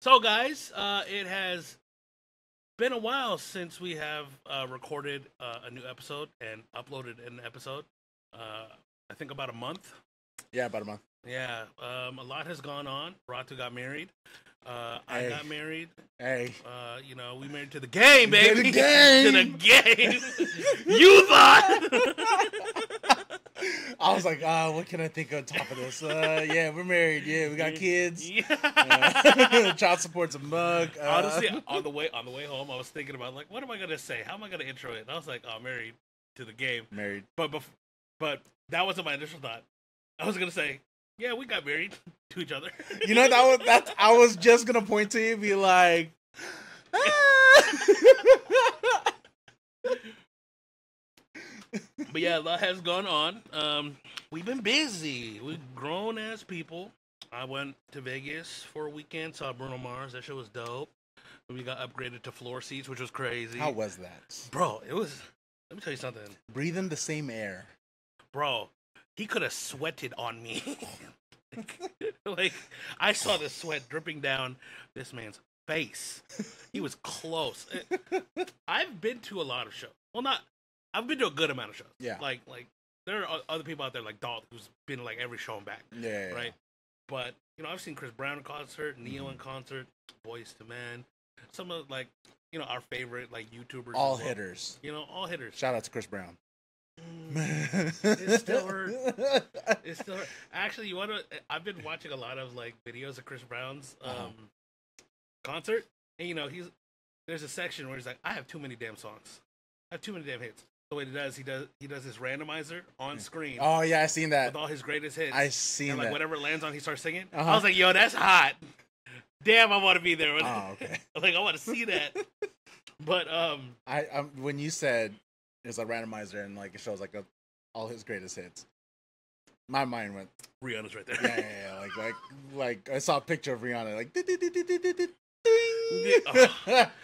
So, guys, uh, it has been a while since we have uh, recorded uh, a new episode and uploaded an episode. Uh, I think about a month. Yeah, about a month. Yeah, um, a lot has gone on. Ratu got married. Uh, I Hey. got married. Hey, Uh, you know, we married to the game, baby. To the game. to the game. you thought? I was like, uh, what can I think on top of this? Uh, yeah, we're married. Yeah, we got kids. Yeah. Uh, child support's a mug. Uh, Honestly, on the way on the way home, I was thinking about like, what am I gonna say? How am I gonna intro it? And I was like, oh, married to the game. married. But bef- but that wasn't my initial thought. I was gonna say, yeah, we got married to each other. You know that was that's. I was just gonna point to you, and be like, ah. but yeah, a lot has gone on. Um, we've been busy. We've grown as people. I went to Vegas for a weekend, saw Bruno Mars. That show was dope. We got upgraded to floor seats, which was crazy. How was that? Bro, it was. Let me tell you something. Breathing the same air. Bro, he could have sweated on me. like, I saw the sweat dripping down this man's face. He was close. I've been to a lot of shows. Well, not. I've been to a good amount of shows. Yeah. Like, like there are other people out there like Dalton who's been like every show and back, Yeah. yeah, yeah. right? But you know, I've seen Chris Brown in concert, Ne-Yo Mm-hmm. in concert, Boyz II Men, some of like you know our favorite like YouTubers. All well. hitters. You know, all hitters. Shout out to Chris Brown. Mm. it still hurt. It's still actually you want to. I've been watching a lot of like videos of Chris Brown's um Uh-huh. concert, and you know he's there's a section where he's like, I have too many damn songs, I have too many damn hits. The way he does, he does he does this randomizer on screen Oh yeah, I seen that. with all his greatest hits. I seen that. and like that. whatever lands on, he starts singing. Uh-huh. I was like, yo, that's hot. Damn, I want to be there. Oh, okay. like I want to see that. but um, I um, when you said it's a randomizer and like it shows like a, all his greatest hits, my mind went Rihanna's right there. yeah, yeah, yeah like like like I saw a picture of Rihanna like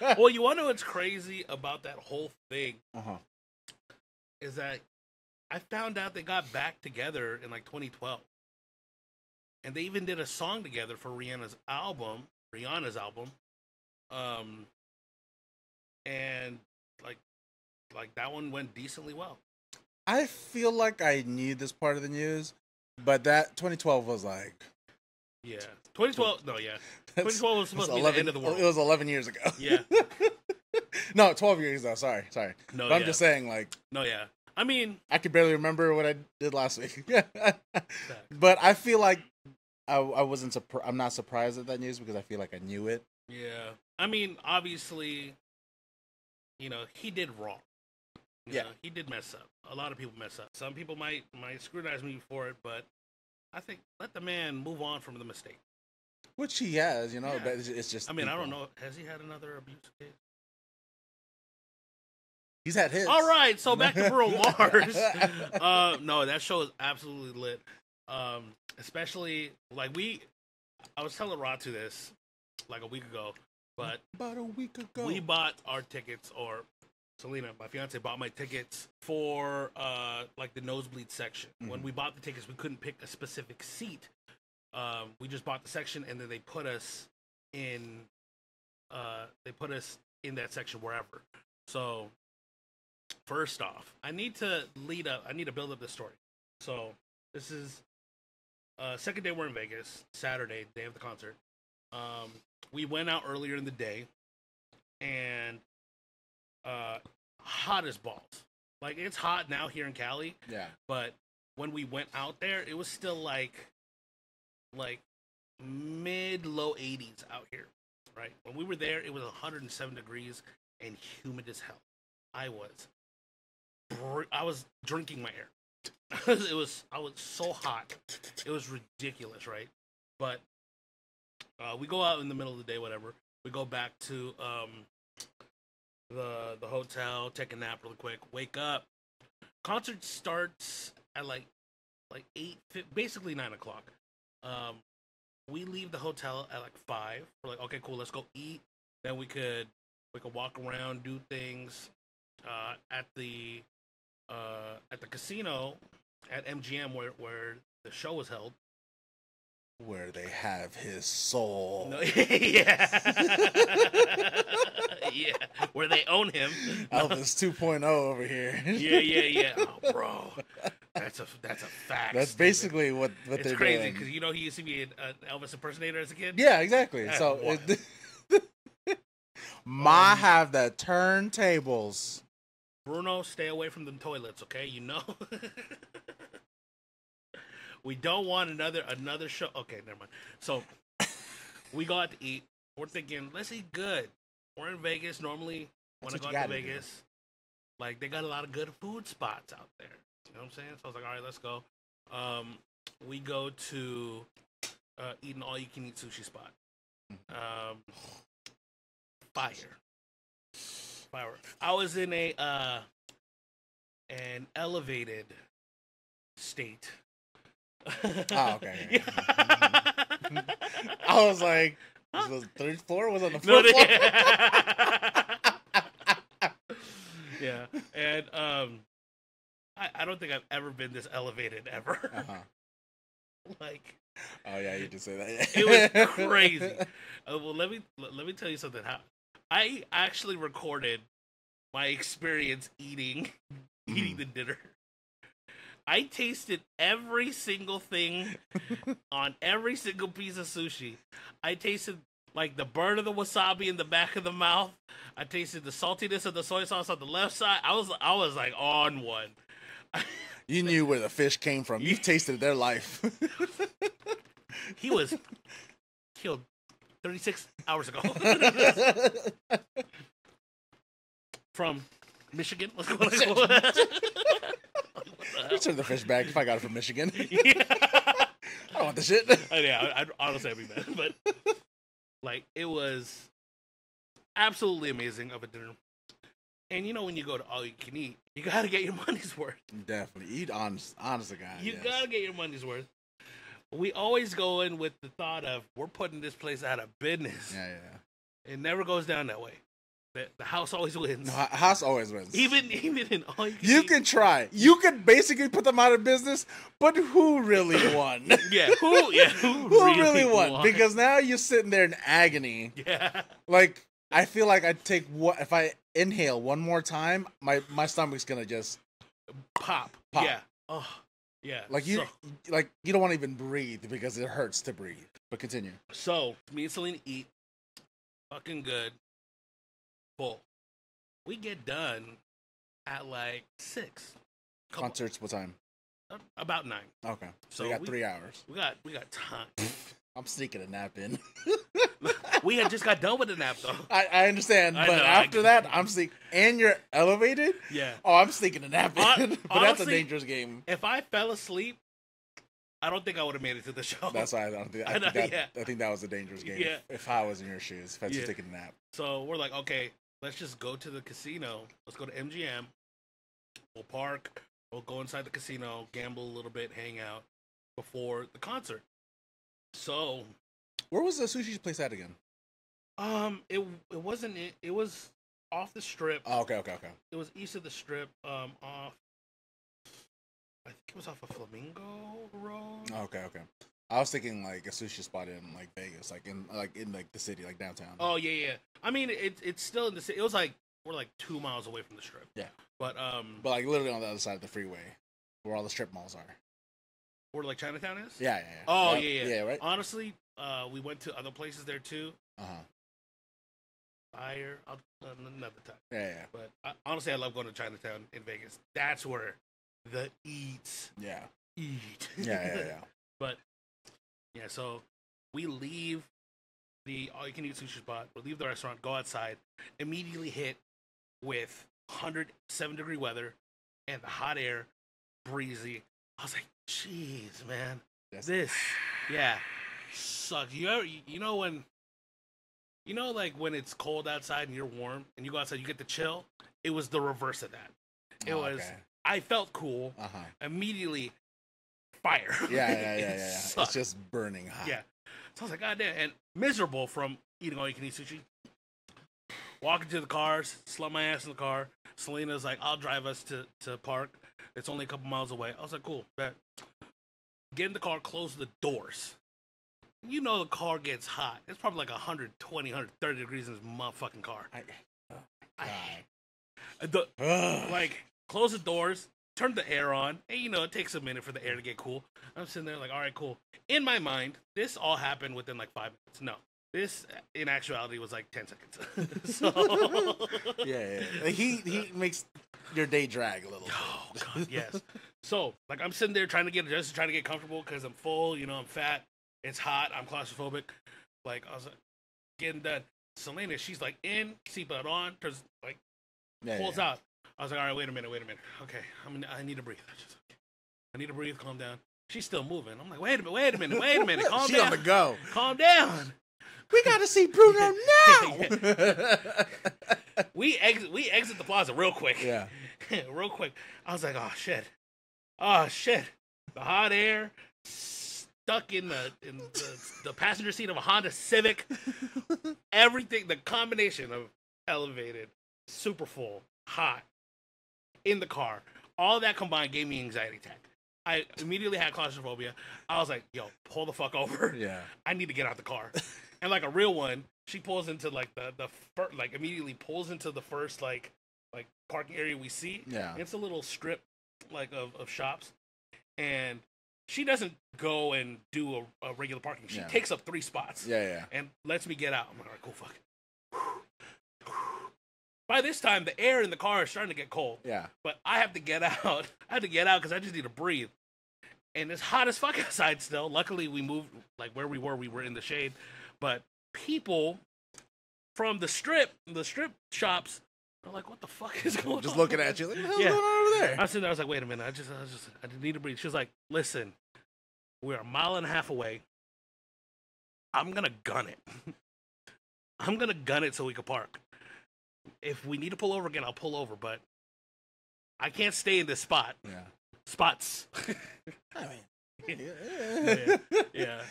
well, you want to know what's crazy about that whole thing uh huh. Is that I found out they got back together in like 2012, and they even did a song together for Rihanna's album, Rihanna's album, um, and like, like that one went decently well. I feel like I need this part of the news, but that 2012 was like Yeah, 2012. No, yeah, 2012 was supposed to be the end of the world. It was 11 years ago. Yeah. no, 12 years though. Sorry, sorry. No, but I'm just saying, like, no, yeah. I mean, I can barely remember what I did last week. but I feel like I, I wasn't. Surpri- I'm not surprised at that news because I feel like I knew it. Yeah. I mean, obviously, you know, he did wrong. You Yeah. know, he did mess up. A lot of people mess up. Some people might might scrutinize me for it, but I think let the man move on from the mistake. Which he has, you know, Yeah. but it's, it's just. I mean, I don't know. Has he had another abuse case? He's had his. All right, so back to Bruno Mars. uh, no, that show is absolutely lit. Um, especially like we, I was telling Ratu this like a week ago, but About a week ago. we bought our tickets or Selena, my fiance, bought my tickets for uh like the nosebleed section. When Mhm. we bought the tickets, we couldn't pick a specific seat. Um, we just bought the section, and then they put us in. Uh, they put us in that section wherever. So, first off, I need to lead up. I need to build up the story. So, this is uh second day we're in Vegas. Saturday, day of the concert. Um, we went out earlier in the day, and uh, hot as balls. Like it's hot now here in Cali, yeah. but when we went out there, it was still like, like mid low 80s out here, right? When we were there, it was 107 degrees and humid as hell. I was, I was drinking my air. it was, I was so hot. It was ridiculous, right? But uh, we go out in the middle of the day, whatever. We go back to um, the the hotel, take a nap really quick, wake up. Concert starts at like like eight, basically nine o'clock. Um, we leave the hotel at like five. We're like, okay, cool, let's go eat. Then we could we could walk around, do things uh, at the uh, at the casino at MGM where where the show was held. where they have his soul. No, yeah, yeah, where they own him. Elvis 2.0 over here. yeah, yeah, yeah. Oh, bro, that's a that's a fact. That's dude. basically what, what It's they're crazy doing. because you know he used to be an, an Elvis impersonator as a kid. Yeah, exactly. That's so it, Ma Um, have the turntables. Bruno, stay away from the toilets, okay? You know. we don't want another another show. Okay, never mind. So we go out to eat. We're thinking, let's eat good. We're in Vegas. Normally, when That's I go out to gotta do. Vegas, like they got a lot of good food spots out there. You know what I'm saying? So I was like, all right, let's go. Um, we go to uh, eat an all-you-can-eat sushi spot. Um, fire, fire. I was in a uh, an elevated state. Oh, okay. Yeah. I was like, was the third floor? Was on the No, fourth floor? yeah, and um, I, I don't think I've ever been this elevated ever. Uh-huh. like Oh yeah, you just say that. it was crazy. Uh, well, let me let, let me tell you something. How I actually recorded my experience eating eating Mhm. the dinner. I tasted every single thing on every single piece of sushi. I tasted like the burn of the wasabi in the back of the mouth. I tasted the saltiness of the soy sauce on the left side. I was I was like on one. You knew where the fish came from. You tasted their life. He was killed 36 hours ago from Michigan. Let's go. Let's go. Return the fish back if I got it from Michigan. yeah. I don't want the shit. Uh, yeah, I'd honestly I'd be mad, but like it was absolutely amazing of a dinner. And you know when you go to all you can eat, you gotta get your money's worth. Definitely eat honest, honest to God. You yes. gotta get your money's worth. We always go in with the thought of we're putting this place out of business. Yeah, yeah. It never goes down that way. The, the house always wins. No, Ho- Haas always wins. even even in all you can, you can try. You can basically put them out of business, but who really won? yeah who yeah who, who really, won? won? Because now you're sitting there in agony. yeah Like I feel like I take what if I inhale one more time, my my stomach's gonna just pop Pop. yeah oh yeah like you so, like you don't want to even breathe because it hurts to breathe. But continue. so me and Selena eat fucking good full we get done at like six Couple- Concerts what time? uh, about nine Okay, so, So you got we- three hours. we got we got time I'm sneaking a nap in. we had just got done with the nap though I, I understand, I but know, after that. I'm sneaking. And you're elevated. yeah Oh, I'm sneaking a nap. Hon- but that's a dangerous game. if I fell asleep I don't think I would have made it to the show That's why I don't think. I, I know, think that, yeah. I think that was a dangerous game. Yeah. If, if I was in your shoes, if I was Yeah. taking a nap. So we're like, okay, let's just go to the casino. Let's go to MGM. We'll park. We'll go inside the casino, gamble a little bit, hang out before the concert. So, Where was the sushi place at again? Um, it it wasn't it, it was off the strip. Oh, okay, okay, okay. It was east of the strip. Um, off. I think it was off of Flamingo Road. Oh, okay, okay. I was thinking like a sushi spot in like Vegas, like in like in like the city, like downtown. Oh yeah, yeah. I mean, it, it's still in the city. It was like we're like two miles away from the strip. Yeah. But um, But like literally on the other side of the freeway, where all the strip malls are. where like Chinatown is. Yeah, yeah, yeah. Oh yeah, yeah. yeah, right. Honestly, uh, we went to other places there too. Uh huh. Fire, I'll, another time. Yeah, yeah, But I, honestly, I love going to Chinatown in Vegas. That's where the eats yeah, eat. yeah, yeah, yeah. but yeah, so we leave the oh, all-you-can-eat sushi spot. We leave the restaurant, go outside, immediately hit with 107 degree weather and the hot air, breezy. I was like, jeez, man, Yes. this, yeah, sucks. You ever, you know when, you know, like when it's cold outside and you're warm and you go outside, you get the chill. It was the reverse of that. It Oh, was. okay. I felt cool Uh huh. immediately. Fire. Yeah, yeah, yeah, yeah. yeah. sucked. It's just burning hot. Yeah. So I was like, God damn, and miserable from eating all you can eat sushi. Walking to the cars, slump my ass in the car. Selena's like, I'll drive us to, to park. It's only a couple miles away. I was like, cool, bet. Get in the car, close the doors. You know the car gets hot. It's probably like 120, 130 degrees in this motherfucking car. I, oh I, the, like close the doors, turn the air on, and you know it takes a minute for the air to get cool. I'm sitting there like, all right, cool. In my mind, this all happened within like five minutes. No, this uh, in actuality was like ten seconds. so yeah, yeah. He he makes your day drag a little. Oh god, yes. So like I'm sitting there trying to get adjusted, trying to get comfortable because I'm full. You know, I'm fat. It's hot. I'm claustrophobic. Like I was like, getting done. Selena, she's like in seatbelt on, turns like Yeah, pulls yeah. out. I was like, all right, wait a minute, wait a minute. Okay, I'm I need to breathe. I, just, I need to breathe. Calm down. She's still moving. I'm like, wait a minute, wait a minute, wait a minute. Calm she down. on the go. Calm down. We got to see Bruno now. We exit. We exit the plaza real quick. yeah. real quick. I was like, oh shit, oh shit. The hot air stuck in the in the, the passenger seat of a Honda Civic. Everything, the combination of elevated, super full, hot, in the car, all that combined gave me anxiety attack. I immediately had claustrophobia. I was like, yo, pull the fuck over. Yeah. I need to get out the car. and like a real one, she pulls into like the the fir- like immediately pulls into the first like like parking area we see. Yeah. It's a little strip like of, of shops. And she doesn't go and do a, a regular parking. She Yeah. takes up three spots Yeah. Yeah. and lets me get out. I'm like, all right, cool, fuck. By this time, the air in the car is starting to get cold, Yeah. but I have to get out. I have to get out because I just need to breathe. And it's hot as fuck outside still. Luckily, we moved like where we were. We were in the shade, but people from the strip, the strip shops, are like, "What the fuck is going on?" Just looking at you like, what the Yeah. going on over there? I was sitting there. I was like, "Wait a minute! I just, I just, I need to breathe." She was like, "Listen, we're a mile and a half away. I'm gonna gun it. I'm gonna gun it so we can park. If we need to pull over again, I'll pull over. But I can't stay in this spot. Yeah. Spots. I mean, yeah. yeah.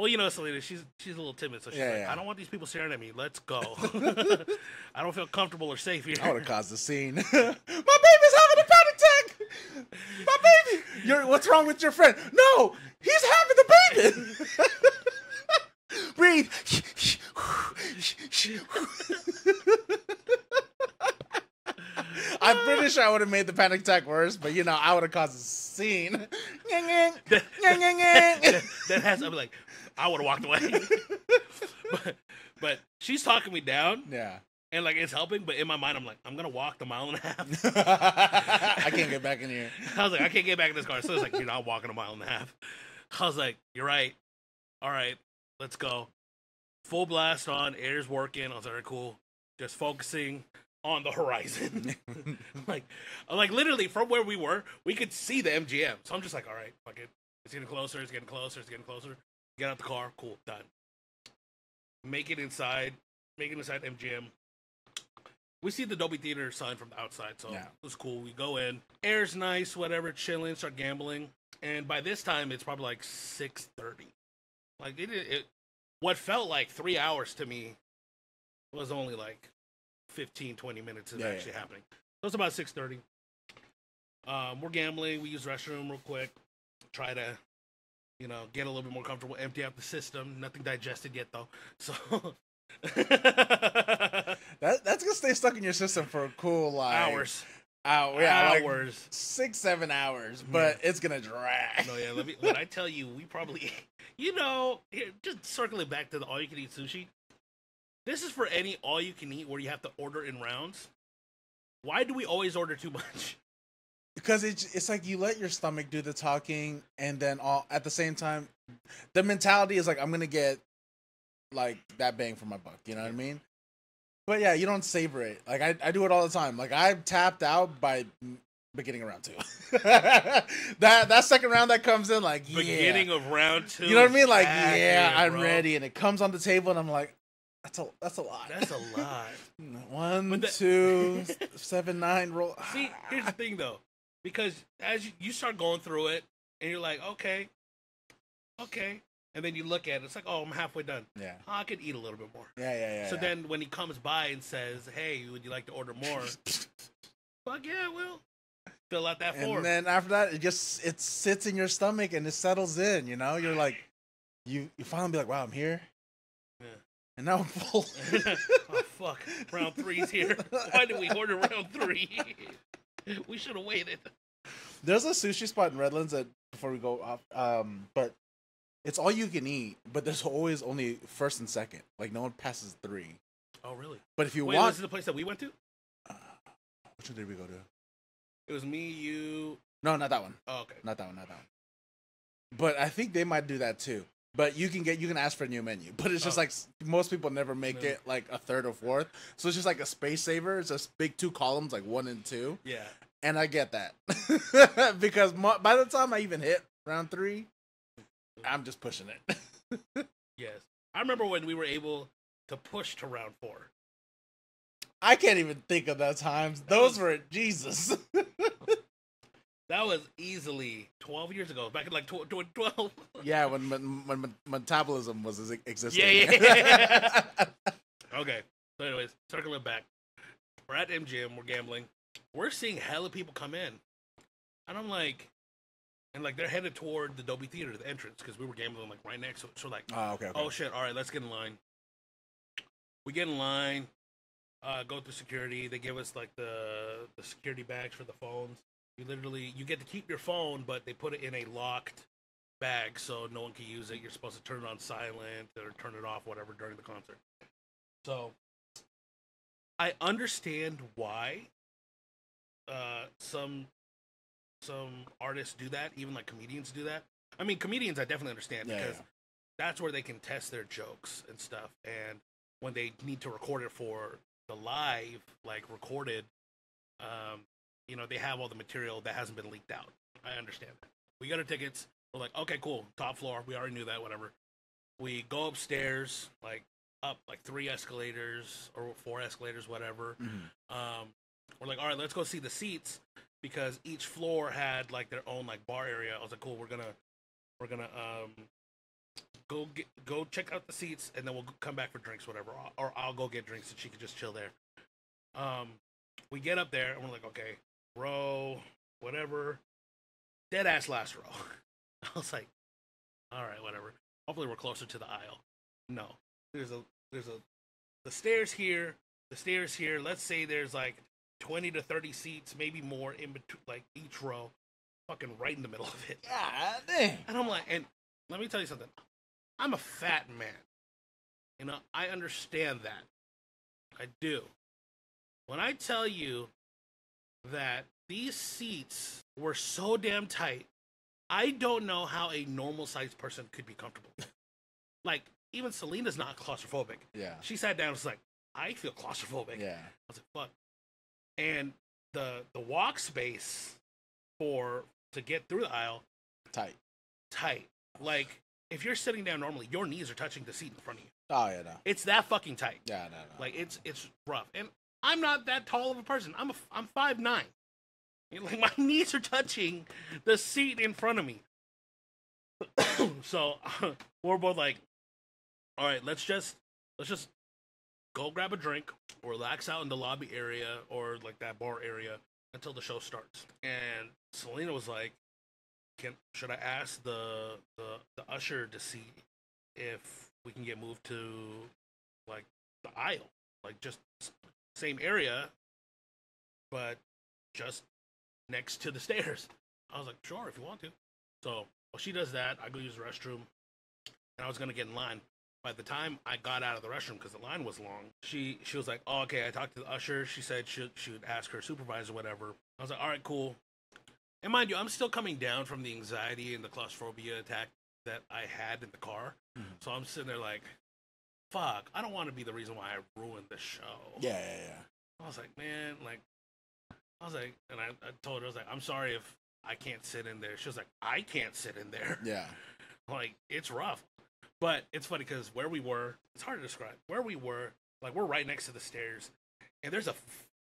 Well, you know, Selena, she's she's a little timid, so she's Yeah, like, yeah. "I don't want these people staring at me. Let's go. I don't feel comfortable or safe here." I would have caused a scene. My baby's having a panic attack. My baby. You're, what's wrong with your friend? No, he's having the baby. Breathe. I'm pretty sure I would have made the panic attack worse, but you know, I would have caused a scene. that, that has. I'm like, I would have walked away. but, but she's talking me down, yeah. and like it's helping. But in my mind, I'm like, I'm gonna walk the mile and a half. I can't get back in here. I was like, I can't get back in this car. So it's like, you're not walking a mile and a half. I was like, you're right. All right, let's go. Full blast on, air's working. I was like, all right, cool. Just focusing on the horizon. like, like literally from where we were, we could see the MGM. So I'm just like, all right, fuck it. It's getting closer. It's getting closer. It's getting closer. Get out the car. Cool. Done. Make it inside. Make it inside MGM. We see the Dolby Theater sign from the outside, so Yeah. it was cool. We go in. Air's nice, whatever, chilling, start gambling. And by this time, it's probably like 6.30. Like, it, it, what felt like three hours to me was only like 15, 20 minutes of Yeah, yeah. actually happening. So it's about 6.30. Um, we're gambling. We use restroom real quick. Try to, you know, get a little bit more comfortable. Empty out the system. Nothing digested yet, though. So... That that's gonna stay stuck in your system for a cool like hours. Hour, yeah, like hours. six, seven hours, but it's gonna drag. No, yeah. Let me. When I tell you, we probably, you know, here, just circling back to the all you can eat sushi. This is for any all you can eat where you have to order in rounds. Why do we always order too much? Because it's it's like you let your stomach do the talking, and then all at the same time, the mentality is like I'm gonna get like that bang for my buck. You know what I mean? But yeah, you don't savor it. Like I, I do it all the time. Like I'm tapped out by beginning of round two. that that second round that comes in, like Beginning yeah. of round two. you know what I mean? Like yeah, I'm bro. ready, and it comes on the table, and I'm like, that's a that's a lot. That's a lot. One, two, seven, nine, roll. See, here's the thing though, because as you, you start going through it, and you're like, okay, okay, and then you look at it, it's like, oh, I'm halfway done. Yeah, Oh, I could eat a little bit more. yeah, yeah, yeah. so yeah. then when he comes by and says, "Hey, would you like to order more?" Fuck yeah, I will. Fill out that form. and then after that, it just it sits in your stomach and it settles in. You know, you're like, you you finally be like, wow, I'm here. Yeah. And now I'm full. oh fuck! Round three's here. Why did we order round three? we should have waited. There's a sushi spot in Redlands that before we go off, um, but it's all you can eat. But there's always only first and second. Like no one passes three. Oh really? But if you Wait, want, was it the place that we went to? which one did we go to? It was me, you. No, not that one. Oh, okay. Not that one. Not that one. But I think they might do that too. But you can get you can ask for a new menu. But it's just Oh. like most people never make Yeah. it like a third or fourth. So it's just like a space saver. It's just big two columns, like one and two. Yeah. And I get that because mo- by the time I even hit round three, I'm just pushing it. Yes. I remember when we were able to push to round four. I can't even think of those times. Those were Jesus. That was easily 12 years ago, back in like tw- tw- 12. yeah, when when, when metabolism was existing. Yeah, yeah. okay. So, anyways, circling back. We're at MGM, we're gambling. We're seeing hella people come in. And I'm like, and like they're headed toward the Dolby Theater, the entrance, because we were gambling like right next to it. So, like, oh, okay. okay. oh shit, all right, let's get in line. We get in line, uh, go through security. They give us like the the security bags for the phones. You literally you get to keep your phone, but they put it in a locked bag so no one can use it. You're supposed to turn it on silent or turn it off, whatever, during the concert. So I understand why uh, some some artists do that, even like comedians do that. I mean, comedians I definitely understand Yeah, because yeah. that's where they can test their jokes and stuff. And when they need to record it for the live, like recorded, um, you know, they have all the material that hasn't been leaked out. I understand that. We got our tickets. We're like, okay, cool, top floor. We already knew that, whatever. We go upstairs, like up like three escalators or four escalators, whatever. Mhm. Um, we're like, all right, let's go see the seats because each floor had like their own like bar area. I was like, cool, we're gonna we're gonna um go get go check out the seats and then we'll come back for drinks, whatever, or, or I'll go get drinks and she can just chill there. Um, we get up there and we're like, okay, row, whatever, dead ass last row. I was like, all right, whatever. Hopefully we're closer to the aisle. No, there's a there's a the stairs here, the stairs here. Let's say there's like twenty to thirty seats, maybe more in between, like each row, fucking right in the middle of it. Ah, God damn. And I'm like, and let me tell you something. I'm a fat man. You know, I understand that. I do. When I tell you that these seats were so damn tight, I don't know how a normal sized person could be comfortable. like, even Selena's not claustrophobic. Yeah. She sat down and was like, I feel claustrophobic. Yeah. I was like, fuck. And the the walk space for to get through the aisle Tight. tight. Like if you're sitting down normally, your knees are touching the seat in front of you. Oh yeah, no. It's that fucking tight. Yeah, no, no. Like it's it's rough. And I'm not that tall of a person. I'm a I'm five nine. Like my knees are touching the seat in front of me. so we're both like, all right, let's just let's just go grab a drink, or relax out in the lobby area or like that bar area until the show starts. And Selena was like, "Can should I ask the the, the usher to see if we can get moved to like the aisle, like just same area, but just next to the stairs?" I was like, "Sure, if you want to." So well, she does that. I go use the restroom, and I was gonna get in line. By the time I got out of the restroom, because the line was long, she she was like, "Oh, okay." I talked to the usher. She said she she would ask her supervisor, whatever. I was like, "All right, cool." And mind you, I'm still coming down from the anxiety and the claustrophobia attack that I had in the car. Mhm. So I'm sitting there like, "Fuck, I don't want to be the reason why I ruined the show." Yeah, yeah, yeah. I was like, man, like, I was like, and I, I told her, I was like, I'm sorry if I can't sit in there. She was like, I can't sit in there. Yeah. Like, it's rough. But it's funny because where we were, it's hard to describe. Where we were, like, we're right next to the stairs, and there's a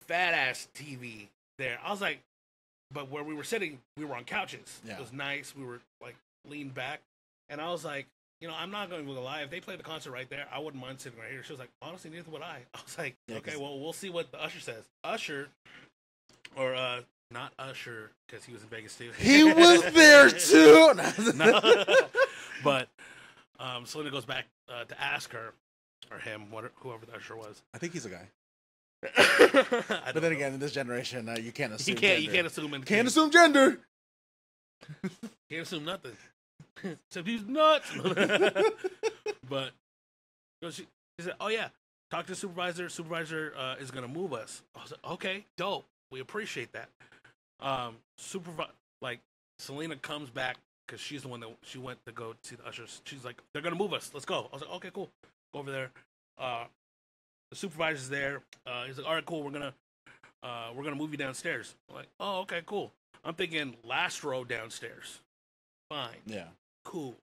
fat ass TV there. I was like, but where we were sitting, we were on couches. Yeah. It was nice. We were like leaned back, and I was like, you know, I'm not going to lie. If they played the concert right there, I wouldn't mind sitting right here. She was like, honestly, neither would I. I was like, Yeah, okay, well, we'll see what the usher says. Usher, or uh, not Usher, because he was in Vegas too. He was there too. No. but Um, Selena goes back uh, to ask her or him, what, whoever the usher was. I think he's a guy. But then know. again, in this generation, uh, you can't assume. you can't you can't assume anything. Can't assume gender. Can't assume nothing. Except he's nuts. but you know, she, she said, "Oh yeah, talk to supervisor. Supervisor uh, is gonna move us." I was like, "Okay, dope. We appreciate that." Um, supervisor, like Selena comes back because she's the one that she went to go see the ushers. She's like, "They're gonna move us. Let's go." I was like, "Okay, cool. Go over there." Uh, the supervisor's there. Uh, he's like, "All right, cool. We're gonna uh, we're gonna move you downstairs." I'm like, "Oh, okay, cool." I'm thinking last row downstairs. Fine, Yeah. Cool.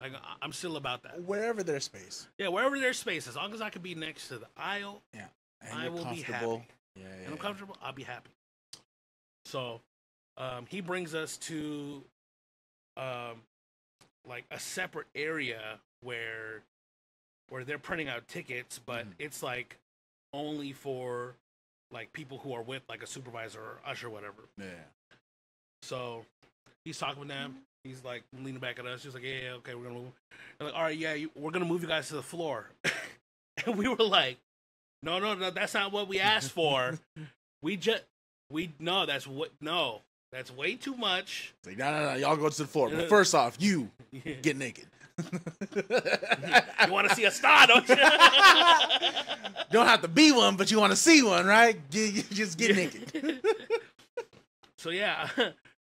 Like I- I'm still about that. Wherever there's space. Yeah, wherever there's space, as long as I can be next to the aisle And I will be comfortable. happy. Yeah, yeah, and I'm yeah. comfortable, I'll be happy. So, um, he brings us to, um, like a separate area where, where they're printing out tickets, but Mhm. it's like only for, like people who are with like a supervisor or usher, or whatever. Yeah. So he's talking with them. He's like leaning back at us. He's like, "Yeah, yeah, okay, we're gonna move." They're like, "All right, yeah, you, we're gonna move you guys to the floor." and we were like, "No, no, no, that's not what we asked for. we just, we no, that's what no, that's way too much." It's like, no, no, no, y'all go to the floor. But first off, you get naked. You want to see a star, don't you? don't have to be one, but you want to see one, right? Get- Just get naked. so yeah.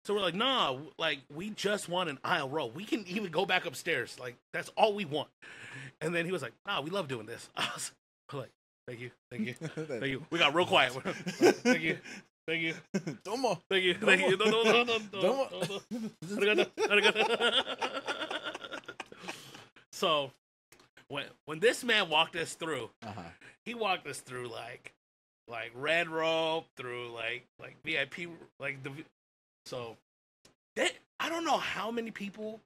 So we're like, nah, like we just want an aisle row. We can even go back upstairs. Like that's all we want. And then he was like, nah, we love doing this. I was like, thank you, thank you, thank you. We got real quiet. thank you, thank you, Tomo. thank you, thank you. No, no, no, no, no, Domo. no, no. Arigato, arigato. so when when this man walked us through, Uh-huh. he walked us through like like red rope through like like VIP like the so that I don't know how many people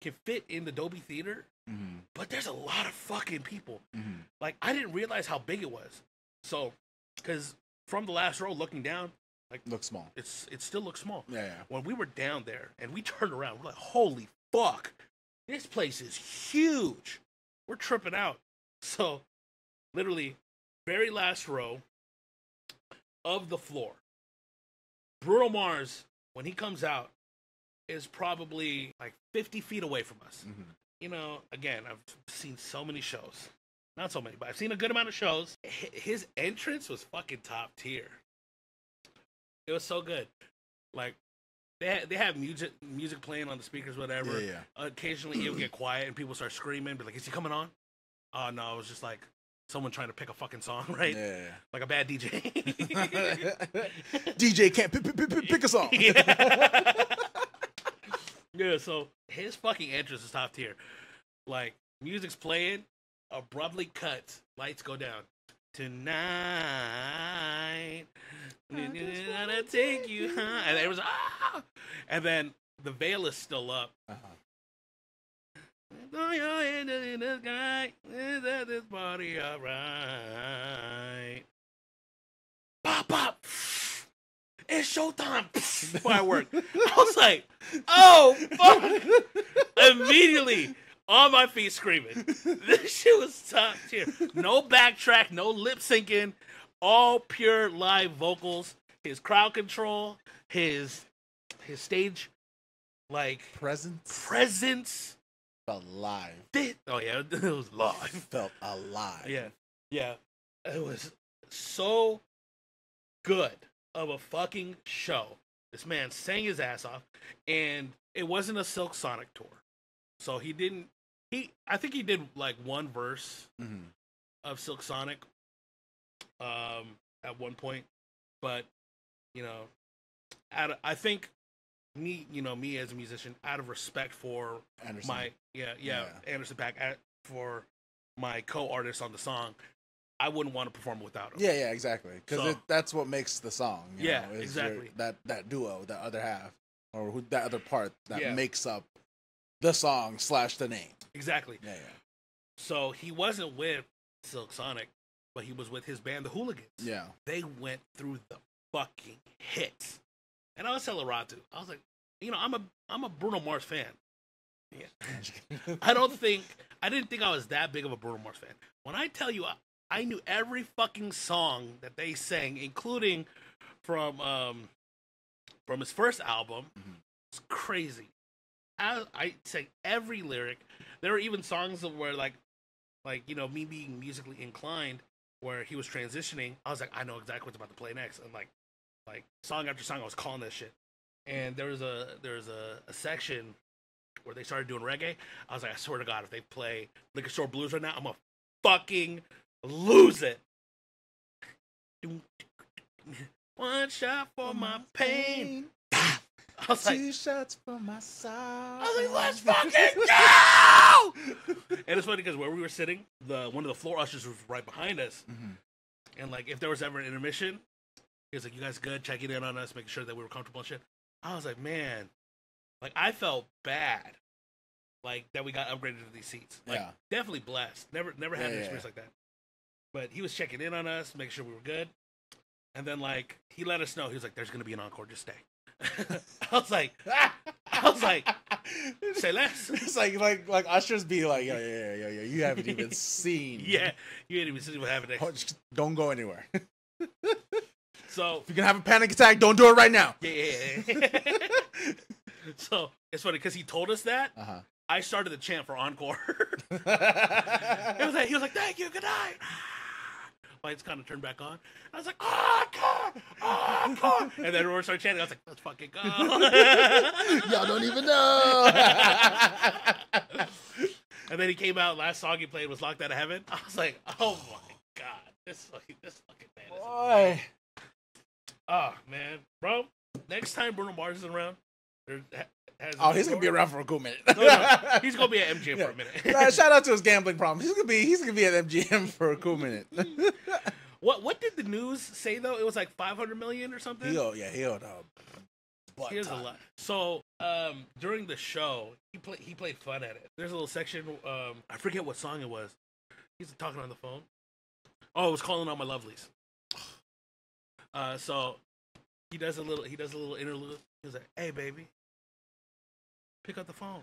can fit in the Dolby Theater, Mm-hmm. but there's a lot of fucking people. Mm-hmm. Like I didn't realize how big it was. So cuz from the last row looking down, like Looks small. it's it still looks small. Yeah, yeah. When we were down there and we turned around, we're like, "Holy fuck. This place is huge." We're tripping out. So, literally very last row of the floor. Bruno Mars, when he comes out, is probably like 50 feet away from us. Mm-hmm. You know, again, I've seen so many shows. Not so many, but I've seen a good amount of shows. His entrance was fucking top tier. It was so good. Like, they, ha- they have music music playing on the speakers, whatever. Yeah, yeah. Occasionally, it would get quiet and people start screaming, but like, is he coming on? Oh, no, it was just like someone trying to pick a fucking song, right? Yeah, Like a bad DJ. DJ can't pick, pick, pick, pick a song. yeah. yeah, so his fucking entrance is top tier. Like, music's playing, abruptly cuts, lights go down. Tonight, I'm gonna take you high. And it was, ah! And then the veil is still up. Uh-huh. Throw your hand in the sky. Is that this party alright? Pop, pop. It's showtime. Firework. I was like, oh, fuck. Immediately on my feet screaming. This shit was top tier. No backtrack, no lip syncing, all pure live vocals. His crowd control, his his stage like Presence presence. Alive. Thi- Oh yeah, it was live. Felt alive. Yeah, yeah, it was so good of a fucking show. This man sang his ass off, and it wasn't a Silk Sonic tour, so he didn't. He, I think he did like one verse Mm-hmm. of Silk Sonic, um, at one point, but you know, of, I think me, you know, me as a musician, out of respect for Anderson. my yeah, yeah Yeah. Anderson .Paak at, for my co-artist on the song, I wouldn't want to perform without him. Yeah, yeah, exactly. Because So- that's what makes the song. you Yeah, know, is your- exactly. that that duo, that other half, or who, that other part that Yeah. makes up the song slash the name. exactly. Yeah, yeah, So he wasn't with Silk Sonic, but he was with his band, the Hooligans. yeah. They went through the fucking hits, and I was telling Ratu, I was like, you know, I'm a I'm a Bruno Mars fan, Yeah. I don't think I didn't think I was that big of a Bruno Mars fan. When I tell you, I, I knew every fucking song that they sang, including from um from his first album. Mhm. It's crazy. I I sang every lyric. There were even songs of where like like you know me being musically inclined, where he was transitioning. I was like, I know exactly what's about to play next, and like like song after song, I was calling this shit. And there was a there was a, a section where they started doing reggae. I was like, I swear to God, if they play Liquor Store Blues right now, I'm gonna fucking lose it. One shot for my pain. I was like, Two shots for my side. I was like, let's fucking go! and it's funny because where we were sitting, the one of the floor ushers was right behind us, Mhm. and like if there was ever an intermission, he was like, "You guys good? Checking in on us, making sure that we were comfortable and shit." I was like, man, like I felt bad, like that we got upgraded to these seats. Like Yeah. definitely blessed. Never never had Yeah, an yeah, experience like that. But he was checking in on us, making sure we were good, and then like he let us know he was like, "There's gonna be an encore, just stay." I was like, I was like, say less. It's like like like ushers be like, yeah, yeah, yeah, yeah, yeah. You haven't even seen. Yeah, you ain't even seen what happened Oh, next. Don't go anywhere. So If you're gonna have a panic attack, don't do it right now. yeah, yeah, yeah. so it's funny because he told us that. Uh huh. I started the chant for encore. it was like he was like, "Thank you, good night." Lights kind of turned back on. I was like, "Encore, encore!" And then everyone started chanting. I was like, "Let's fucking go!" Y'all don't even know. and then he came out. Last song he played was "Locked Out of Heaven." I was like, "Oh my god, this fucking this fucking band is Boy. Oh man, bro. Next time Bruno Mars is around, there has Oh, he's gonna be around for a cool minute. No, no, he's gonna be at MGM Yeah. for a minute. Shout out to his gambling problems. He's gonna be he's gonna be at MGM for a cool minute. what what did the news say though? It was like 500 million or something. he owed, yeah, he owed a butt Here's a lot. So um, during the show, he played he played fun at it. There's a little section. Um, I forget what song it was. He's talking on the phone. Oh, it was calling all my lovelies. Uh, so he does a little he does a little interlude. He's like, "Hey, baby, pick up the phone."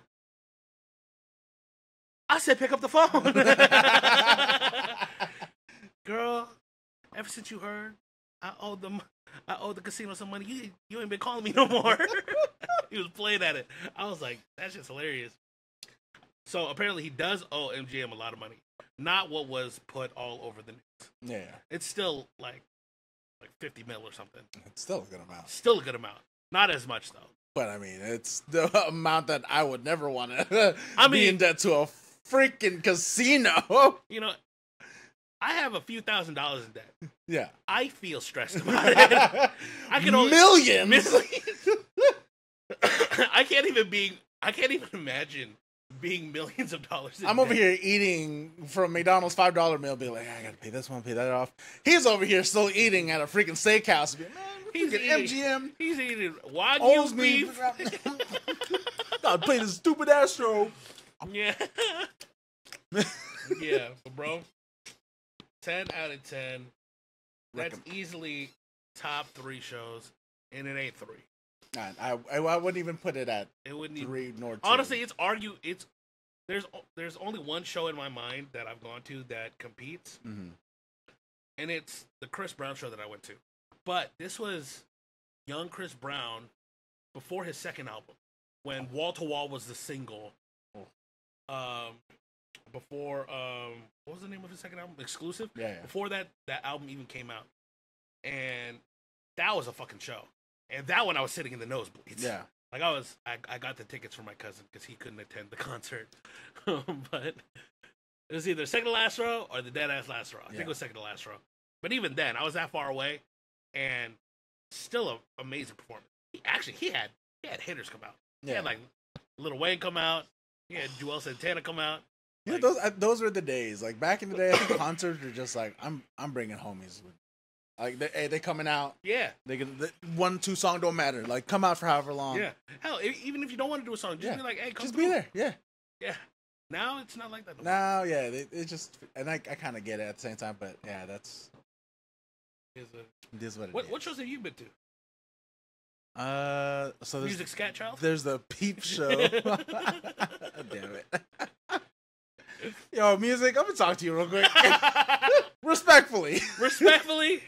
I said, "Pick up the phone." Girl, ever since you heard, I owe them. I owe the casino some money. You you ain't been calling me no more. he was playing at it. I was like, that's just hilarious. So apparently he does owe MGM a lot of money. Not what was put all over the news. yeah, It's still like like fifty mil or something. it's still a good amount. Still a good amount. Not as much though. But I mean, it's the amount that I would never want to I be mean- in debt to a freaking casino. You know, I have a few thousand dollars in debt. yeah, I feel stressed about it. I can only millions. Millions. I can't even be. I can't even imagine being millions of dollars. I'm over here eating from McDonald's five dollar meal, be like, ah, I gotta pay this one, pay that off. He's over here still eating at a freaking steakhouse. Be like, Man, He's eating- MGM He's eating wagyu beef. Gotta play this stupid Astro. Yeah. yeah, bro. Ten out of ten. That's easily top three shows, and it ain't three. I, I I wouldn't even put it at It wouldn't even. three nor two. Honestly, it's argue. It's there's there's only one show in my mind that I've gone to that competes, Mhm. and it's the Chris Brown show that I went to. But this was young Chris Brown before his second album, when Wall to Wall was the single. Um, before um, what was the name of his second album? Exclusive. yeah, yeah. Before that, that album even came out, and that was a fucking show. And that one, I was sitting in the nosebleeds. Yeah. Like I was, I, I got the tickets for my cousin because he couldn't attend the concert. Um, but it was either second to last row or the dead ass last row. I think it was second to last row. But even then, I was that far away, and still an amazing performance. He, actually, he had he had hitters come out. He Yeah. had like Lil Wayne come out. He had Juelz Santana come out. Yeah, Like- those those were the days. Like back in the day, I think concerts were just like I'm I'm bringing homies. With, like they, hey, they coming out. Yeah, They can the, one two song don't matter. Like come out for however long. yeah. Hell, even if you don't want to do a song, just Yeah. be like, "Hey, come just through. be there. Yeah. Yeah. Now it's not like that. no. Now, yeah, they, it just and I, I kind of get it at the same time, but yeah, that's It's a- this is what it What is. what shows have you been to? Uh, so there's Musiq Soulchild. there's the peep show. Damn it. Yo, music. I'm gonna talk to you real quick, respectfully. Respectfully,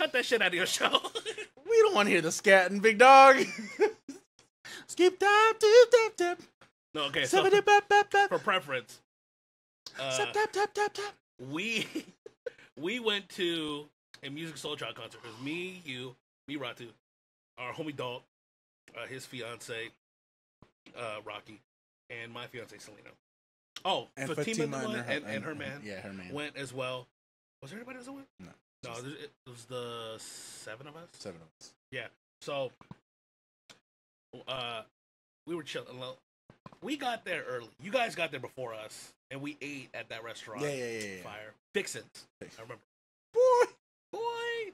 cut that shit out of your show. We don't want to hear the scatting, big dog. Skip tap, tap, tap, tap. no, okay. So Seven, tap, tap, tap. for preference, uh, Tap, tap, tap, tap, tap. we we went to a Musiq Soulchild concert. It was me, you, me, Ratu, our homie Dalt, uh, his fiance, uh, Rocky, and my fiance Selena. Oh, And Fatima, Fatima and her, and, and her man Yeah, her man. went as well. Was there anybody else that went? No. No, it was the seven of us. seven of us. Yeah. So, uh, we were chilling. We got there early. You guys got there before us, and we ate at that restaurant. Yeah, yeah, yeah, yeah. Fire Fixins. I remember. Boy, Boy.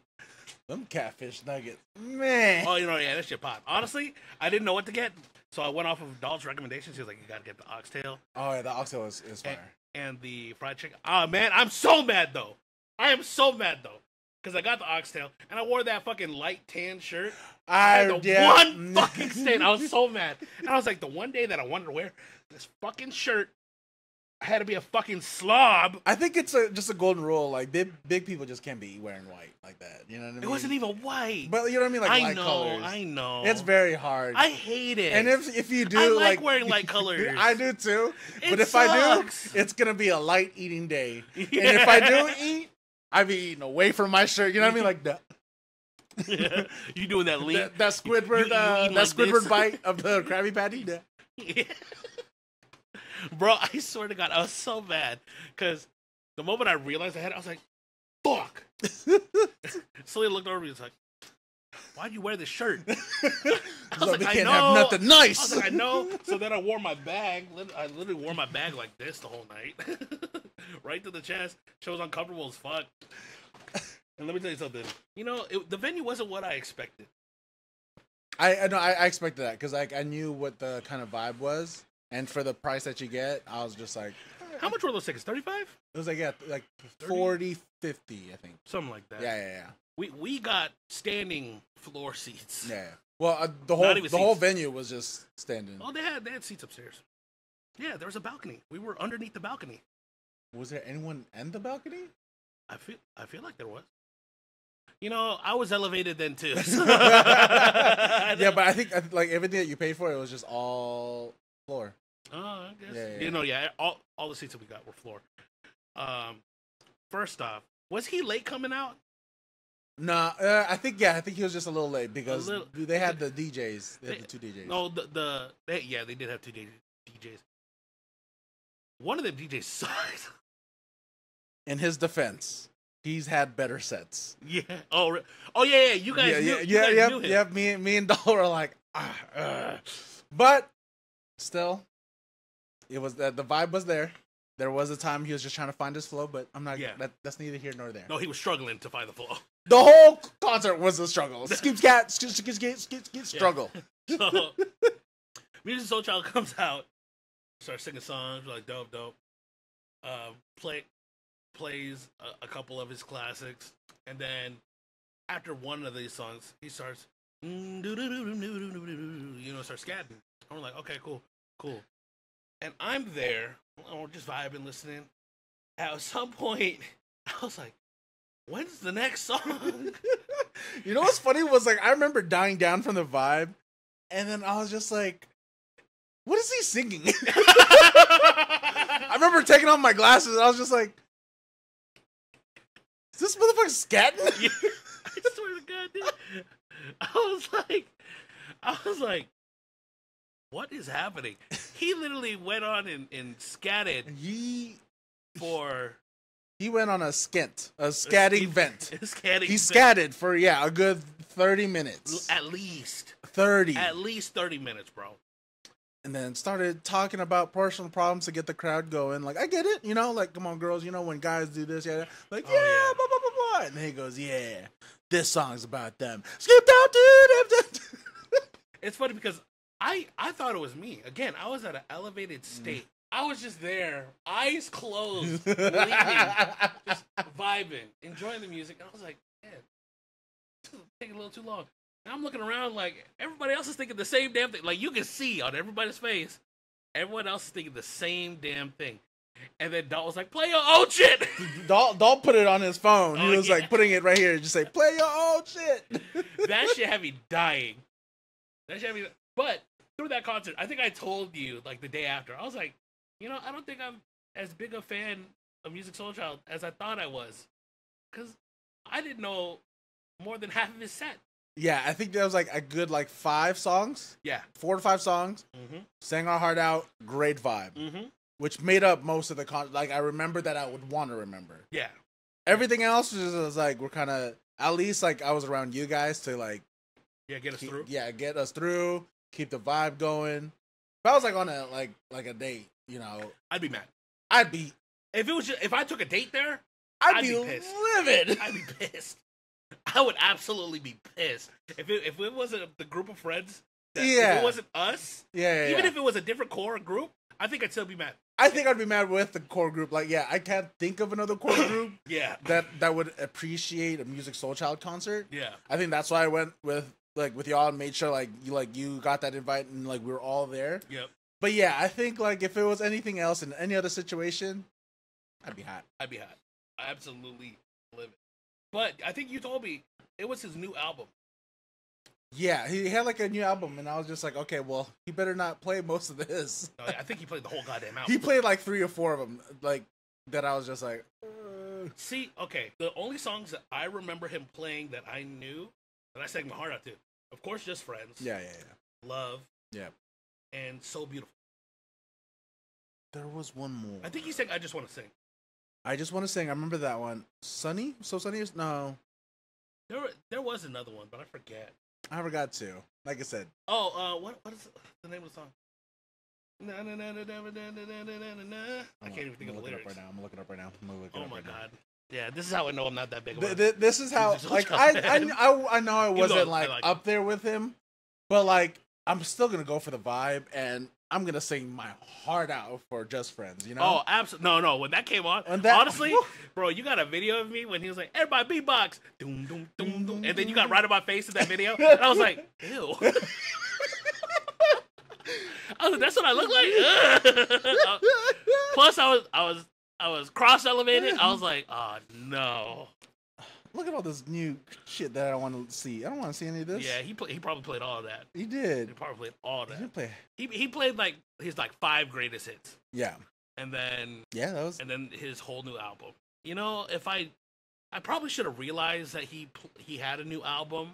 them catfish nuggets, man. Oh, you know, yeah, that shit pop. Honestly, I didn't know what to get, so I went off of Dalt's recommendations. He was like, "You gotta get the oxtail Oh yeah, the oxtail is, is and, fire. and the fried chicken." Oh man, I'm so mad though. I am so mad though. Because I got the oxtail and I wore that fucking light tan shirt. I And the yeah. one fucking stain. I was so mad. And I was like, the one day that I wanted to wear this fucking shirt, I had to be a fucking slob. I think it's a, just a golden rule. Like big big people just can't be wearing white like that. You know what I mean? It wasn't even white. But you know what I mean? Like I light know, colors. I know. It's very hard. I hate it. and if if you do I like wearing light colors. I do too. It but if I do, it's gonna be a light eating day. Yeah. And if I do eat, I be eating away from my shirt. You know what I mean? Like that you doing that lean? that, that Squidward You- you uh, that like Squidward this? bite of the Krabby Patty. Yeah. Yeah. Bro, I swear to God, I was so mad because the moment I realized I had it, I was like, "Fuck!" Celia looked over me and was like, "Why'd you wear this shirt?" I was like, "I can't know." have nothing I nice. was like, "I know." So then I wore my bag. I literally wore my bag like this the whole night, right to the chest. She was uncomfortable as fuck. And let me tell you something. You know, it, the venue wasn't what I expected. I I know I, I expected that because like I knew what the kind of vibe was, and for the price that you get, I was just like, How much were those tickets? Thirty-five, it was like yeah, like 30? 40, 50, I think. something like that. Yeah, yeah, yeah. We we got standing floor seats. Yeah. Well, uh, the whole the even whole venue was just standing. Oh, they had they had seats upstairs. Yeah, there was a balcony. We were underneath the balcony. Was there anyone in the balcony? I feel I feel like there was. You know, I was elevated then too. yeah, but I think like everything that you paid for, it was just all floor. Oh, I guess. Yeah, yeah, You know, yeah, all all the seats that we got were floor. Um, first off, was he late coming out? Nah, uh, I think yeah, I think he was just a little late because little- they had the DJs, they had the two DJs. No, the the they, yeah, they did have two DJs. One of them DJs sucked. In his defense, he's had better sets. yeah. Oh, re- oh yeah, yeah. You guys yeah, knew, yeah, you yeah, guys yeah, knew him. yeah. Me, me and Doll are like, ah, ugh. but still, it was that the vibe was there. There was a time he was just trying to find his flow, but I'm not. Yeah. That, that's neither here nor there. No, he was struggling to find the flow. The whole concert was a struggle. Skip, scat, skip, skip, skip, skip, skip, struggle. So, Musiq Soulchild comes out, starts singing songs like dope, dope. Uh, play plays a, a couple of his classics, and then after one of these songs, he starts, you know, starts scatting. We're like, okay, cool, cool. And I'm there, I'm just vibing, listening. At some point, I was like, when's the next song? You know what's funny was like I remember dying down from the vibe, and then I was just like, "What is he singing?" I remember taking off my glasses, and I was just like, "Is this motherfucker scatting?" Yeah, I swear to God, dude. I was like, I was like, what is happening? He literally went on and, and scatted he for he went on a skint, a scatting vent. Scatting He vent scatted for yeah a good thirty minutes, at least, thirty, at least thirty minutes, bro. And then started talking about personal problems to get the crowd going. Like I get it, you know, like come on, girls, you know when guys do this, yeah, like Oh, yeah, yeah. blah blah blah blah, and then he goes, yeah, this song's about them. Skip down, dude. It's funny because I I thought it was me. Again, I was at an elevated Mm. state. I was just there, eyes closed, just vibing, enjoying the music. And I was like, man, this is taking a little too long. And I'm looking around like everybody else is thinking the same damn thing. Like you can see on everybody's face, everyone else is thinking the same damn thing. And then Dalton was like, "Play your old shit." Dalton, Dalton put it on his phone. Oh, he was yeah. like putting it right here. Just say, play your old shit. that shit had me dying. That shit had me. But through that concert, I think I told you like the day after. I was like, you know, I don't think I'm as big a fan of Musiq Soulchild as I thought I was, because I didn't know more than half of his set. Yeah, I think that was like a good like five songs, Yeah. four to five songs. Mm-hmm. Sang our heart out. Great vibe, Mm-hmm. which made up most of the con. Like I remember that I would want to remember. Yeah. Everything else was, was like we're kind of at least like I was around you guys to like Yeah. Get us keep- through. yeah get us through, keep the vibe going. If I was like on a like like a date, you know, I'd be mad I'd be if it was. Just, if I took a date there, I'd, I'd be, be pissed. livid. I'd be pissed. I would absolutely be pissed if it if it wasn't the group of friends. That, If Yeah. it wasn't us, Yeah, yeah, even yeah. if it was a different core group, I think I'd still be mad. I think I'd be mad with the core group. Like, yeah, I can't think of another core group Yeah. that that would appreciate a Musiq Soulchild concert. Yeah. I think that's why I went with like with y'all and made sure like you like you got that invite and like we were all there. Yep. But yeah, I think like if it was anything else in any other situation, I'd be hot. I'd be hot. I absolutely live it. But I think you told me it was his new album. Yeah, he had like a new album, and I was just like, okay, well, he better not play most of this. No, I think he played the whole goddamn album. he played like three or four of them, like that. I was just like, uh, See, okay, the only songs that I remember him playing that I knew that I sang my heart out to, of course, just friends. yeah, yeah, yeah. Love. Yeah. And so beautiful. There was one more. I think he sang "I Just Want to Sing." I just want to sing. I remember that one. Sunny? So Sunny is no. There, there was another one, but I forget. I forgot to. Like I said. Oh, uh, what what is the name of the song? Na, na, na, na, na, na, na, na, I can't even think of the lyrics. Right now. I'm looking up right now. I'm looking oh my right god. Now. Yeah, this is how I know I'm not that big. Th- th- this is how like I, I I I know I wasn't like, like, up there with him, but like I'm still gonna go for the vibe, and I'm gonna sing my heart out for Just Friends. You know? Oh, absolutely. No, no. When that came on, that- honestly, bro, you got a video of me when he was like, everybody beatbox. Doom, doom, doom, doom. And then you got right in my face in that video. And I was like, ew. I was like, that's what I look like? Uh, plus, I was, I was, I was cross elevated. I was like, oh, no. Look at all this new shit that I want to see. I don't want to see any of this. Yeah, he, play, he probably played all of that. he did. He probably played all of He that. did play. He, he played like his like five greatest hits. Yeah, And then yeah, that was. and then his whole new album. You know, if I, I probably should have realized that he he had a new album.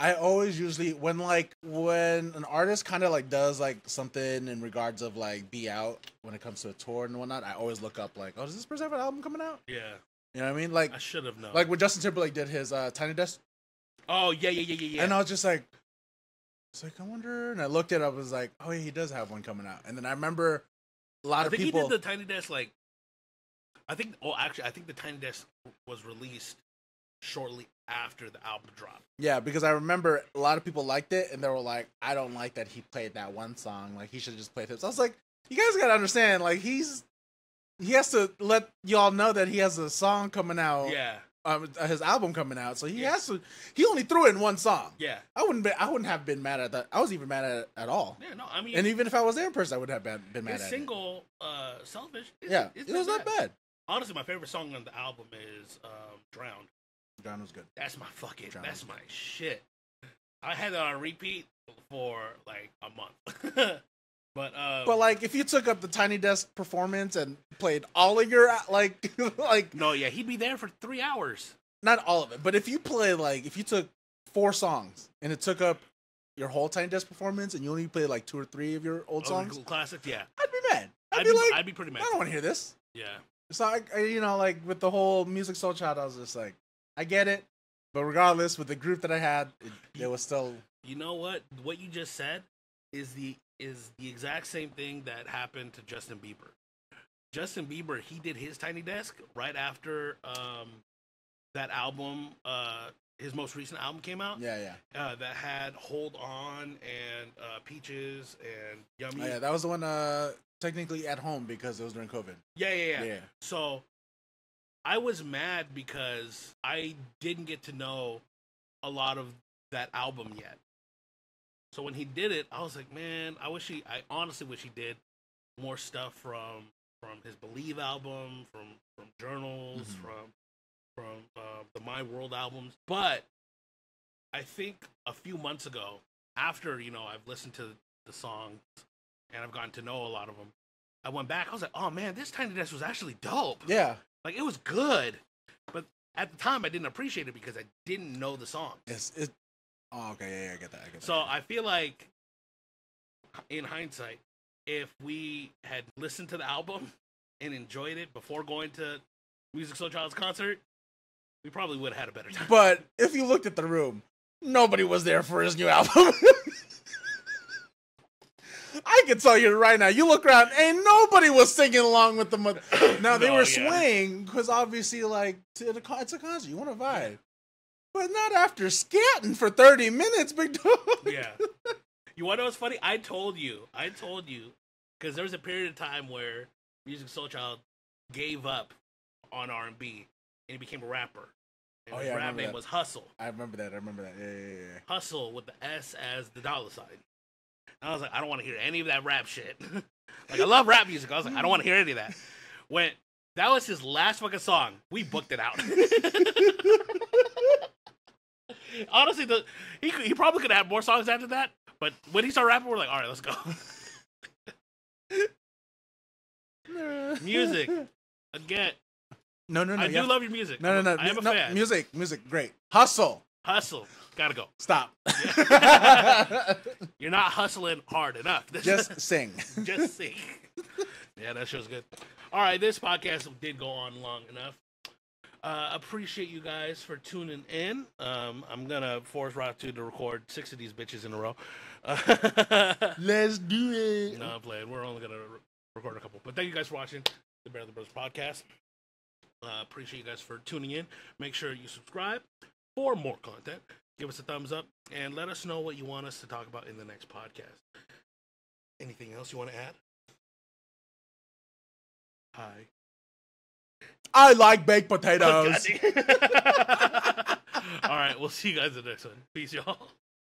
I always usually when like when an artist kind of like does like something in regards of like be out when it comes to a tour and whatnot. I always look up like, oh, does this person have an album coming out? Yeah, You know what I mean? Like I should have known. like when Justin Timberlake did his uh, Tiny Desk, oh yeah, yeah, yeah, yeah, yeah. and I was just like, it's like I wonder. And I looked it up. I was like, oh yeah, he does have one coming out. And then I remember a lot I of think people. he did the Tiny Desk like. I think. Oh, actually, I think the Tiny Desk was released shortly after the album dropped. Yeah, because I remember a lot of people liked it, and they were like, "I don't like that he played that one song. Like he should have just played his." I was like, "You guys gotta understand. Like he's he has to let y'all know that he has a song coming out. Yeah, um, his album coming out. So he Yeah. has to. He only threw it in one song. yeah, I wouldn't. Be, I wouldn't have been mad at that. I was even mad at it at all. yeah. No, I mean, And even if I was there in person, I would have been, been mad at single, uh, "Selfish." it. Yeah, it was not bad. Honestly, my favorite song on the album is um, "Drowned." John was good. That's my fucking. Drowned That's my shit. I had that on repeat for like a month. but um, But like, if you took up the Tiny Desk performance and played all of your like, like no, yeah, he'd be there for three hours. not all of it, but if you play like, if you took four songs and it took up your whole Tiny Desk performance and you only played like two or three of your old Oh, songs, classic, Yeah, I'd be mad. I'd, I'd be, be, like, I'd be pretty mad. I don't want to hear this. Yeah, So I, I- you know, like with the whole Musiq Soulchild, I was just like, I get it, but regardless, with the group that I had, it, it was still you know what? What you just said is the is the exact same thing that happened to Justin Bieber. Justin Bieber, he did his Tiny Desk right after um, that album, uh, his most recent album came out. yeah, yeah. Uh, that had "Hold On" and uh, "Peaches" and "Yummy." Oh, yeah, that was the one uh technically at home because it was during COVID. yeah, yeah, yeah. Yeah. So I was mad because I didn't get to know a lot of that album yet. So when he did it, I was like, man, I wish he. I honestly wish he did more stuff from from his Believe album, from from Journals, Mhm. from from uh, the My World albums. But I think a few months ago, after you know I've listened to the songs and I've gotten to know a lot of them, I went back. I was like, oh man, this Tiny Desk was actually dope. Yeah, Like it was good, but at the time I didn't appreciate it because I didn't know the songs. it's it. Oh, okay, yeah, yeah, I get that. I get that. So I feel like, in hindsight, if we had listened to the album and enjoyed it before going to Musiq Soulchild's concert, we probably would have had a better time. But if you looked at the room, nobody was there for his new album. I can tell you right now. You look around, and nobody was singing along with the. Mo- now they No, were yeah. swaying because obviously, like, to the con- it's a concert. You want to vibe, but not after scatting for thirty minutes, big dog. yeah. You want to know what's funny? I told you. I told you because there was a period of time where Musiq Soulchild gave up on R and B and he became a rapper. And Oh, his yeah, rap name that. was Hustle. I remember that. I remember that. Yeah, yeah, yeah, yeah. Hustle with the S as the dollar sign. And I was like, I don't want to hear any of that rap shit. like I love rap music. I was like, I don't want to hear any of that. When that was his last fucking song, we booked it out. Honestly, the he could- he probably could have more songs after that. But when he started rapping, we're like, all right, let's go. Music. Again, No, no, no. I do have- love your music. no, no, no. I am a no, fan. Music, music, great. Hustle. Hustle, gotta go. Stop. You're not hustling hard enough. Just sing. just sing. yeah, that show's good. All right, this podcast did go on long enough. Uh, appreciate you guys for tuning in. Um, I'm gonna force Ratu to record six of these bitches in a row. Let's do it. no, I'm playing. We're only gonna re- record a couple. But thank you guys for watching the Bearly Brothers podcast. Uh, appreciate you guys for tuning in. Make sure you subscribe for more content. Give us a thumbs up and let us know what you want us to talk about in the next podcast. Anything else you want to add? Hi. I like baked potatoes. All right, we'll see you guys in the next one. Peace, y'all.